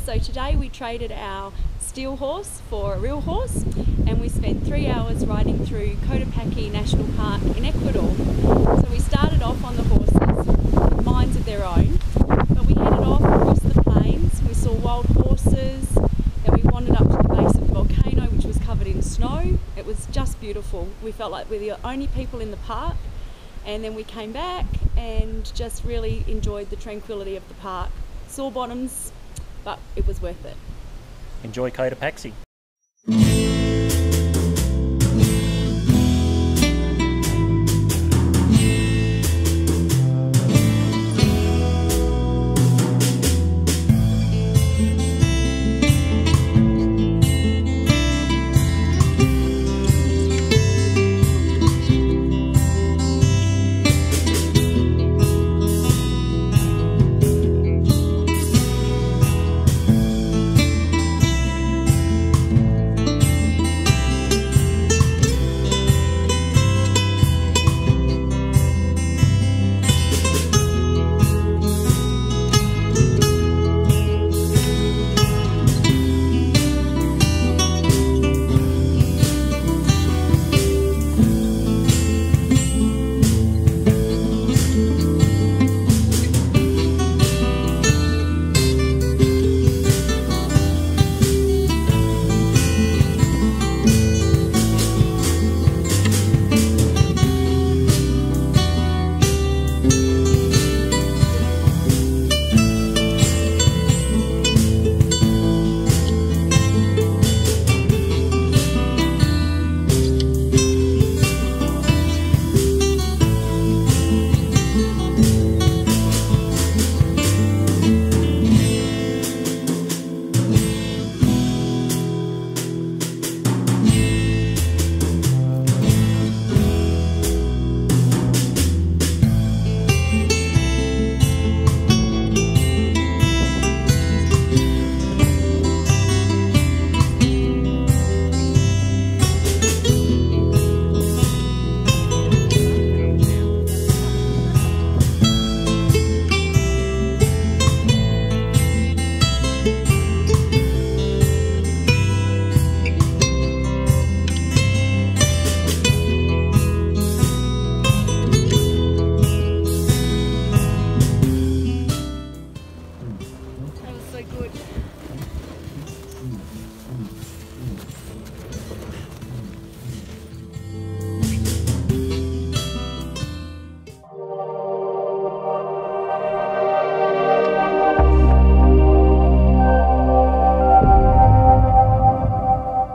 today we traded our steel horse for a real horse and we spent three hours riding through Cotopaxi National Park in Ecuador. So we started off on the horses, minds of their own, but we headed off across the plains. We saw wild horses, then we wandered up to the base of the volcano which was covered in snow. It was just beautiful. We felt like we were the only people in the park and then we came back and just really enjoyed the tranquility of the park. Sore bottoms, but it was worth it. Enjoy Cotopaxi.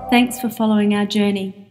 Thanks for following our journey.